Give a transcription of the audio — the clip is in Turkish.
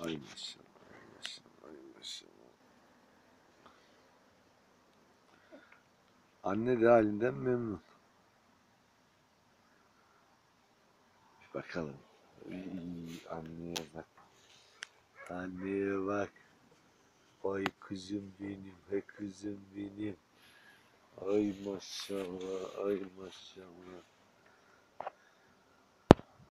Hay maşallah, hay maşallah, hay maşallah. Anne de halinden memnun. Bir bakalım. Iy, anneye bak. Anneye bak. Ay kızım benim, he kızım benim. Ay maşallah, ay maşallah.